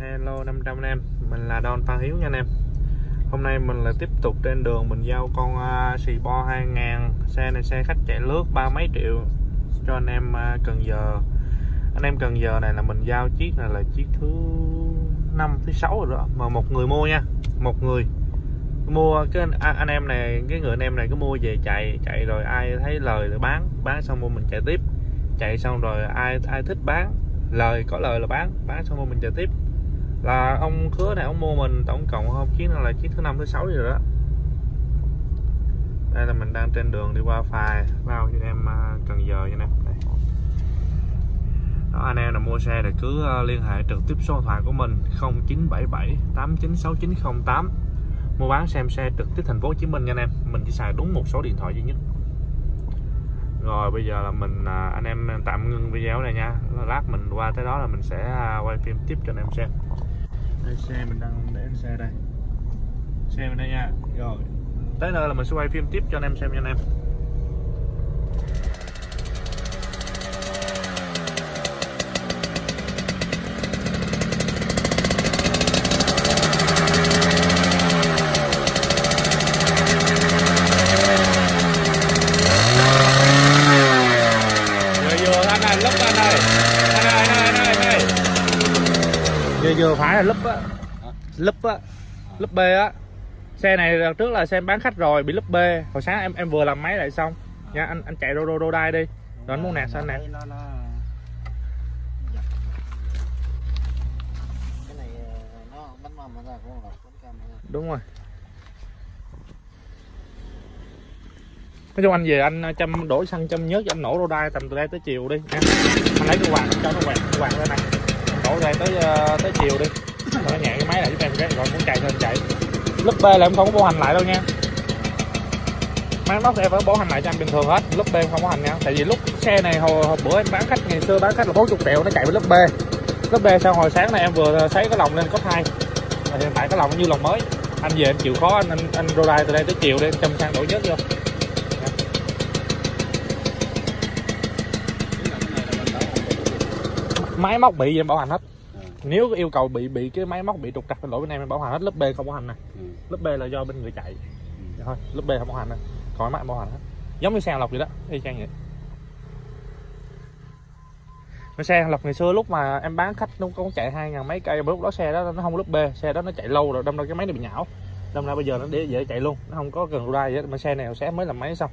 Hello 500 anh em Mình là Don Phan Hiếu nha anh em. Hôm nay mình là tiếp tục trên đường Mình giao con uh, xì bo 2000 Xe này xe khách chạy lướt ba mấy triệu Cho anh em uh, Cần Giờ. Anh em Cần Giờ này là mình giao chiếc này là chiếc thứ 5, thứ 6 rồi đó Mà một người mua nha Một người. Mua cái anh, à, anh em này cái người anh em này cứ mua về chạy chạy rồi ai thấy lời thì bán bán xong rồi mình chạy tiếp. Chạy xong rồi ai ai thích bán lời có lời là bán bán xong rồi mình chạy tiếp là ông khứa này, ông mua mình tổng cộng không chiếc này là chiếc thứ năm, thứ sáu rồi đó. Đây là mình đang trên đường đi qua phà vào cho em à, cần giờ nha em đó, anh em nào mua xe thì cứ à, liên hệ trực tiếp số điện thoại của mình 0977 896908 mua bán xem xe trực tiếp thành phố Hồ Chí Minh nha anh em. Mình chỉ xài đúng một số điện thoại duy nhất rồi bây giờ là mình à, anh em tạm ngưng video này nha. Lát mình qua tới đó là mình sẽ à, quay phim tiếp cho anh em xem. Đây xe mình đang để xe đây. Xe mình đây nha. Rồi. Tới nơi là mình sẽ quay phim tiếp cho anh em xem nha anh em vừa vừa anh này lúp anh này anh này anh này anh này vừa vừa phải là lúp á. Lúp á. Lúp b á. Xe này đợt trước là xe bán khách rồi bị lúp b. Hồi sáng em em vừa làm máy lại xong. Nha anh anh chạy rô rô rô đai đi. Rồi anh muốn nạt sao anh nạt nữa. đúng rồi. Nói chung anh về anh chăm đổ xăng chăm nhớt cho anh nổ rô đai tầm từ đây tới chiều đi nha. Anh lấy cái quạt cho nó quạt quạt lên này đổ đây tới ờ, tới chiều đi. Rồi nó nhẹ cái máy lại giúp em cái rồi muốn chạy thì chạy. Lớp B là em không có bảo hành lại đâu nha. Máy móc em phải bảo hành lại cho anh bình thường hết. Lớp B em không có hành nha. Tại vì lúc xe này hồi, hồi bữa em bán khách ngày xưa bán khách là 40 triệu nó chạy với lớp B. Lớp B sau hồi sáng này em vừa sấy cái lồng lên cấp hai. Hiện tại cái lồng như lồng mới. Anh về em chịu khó anh anh, anh rô đai từ đây tới chiều đi trong sang đổi nhớt vô. Máy móc bị gì em bảo hành hết. Nếu có yêu cầu bị bị cái máy móc bị trục trặc lỗi bên em em bảo hành hết. Lớp B không bảo hành nè. Ừ. lớp B là do bên người chạy. Thôi lớp B không bảo hành nè. Còn máy bảo hành hết. Giống như xe lọc vậy đó y chang vậy. Cái xe lọc ngày xưa lúc mà em bán khách nó cũng chạy hai ngàn mấy cây mà lúc đó xe đó nó không lớp B xe đó nó chạy lâu rồi đâm ra cái máy nó bị nhão. Đâm ra bây giờ nó để dễ chạy luôn nó không có cần rudai vậy mà xe này sáng mới làm máy xong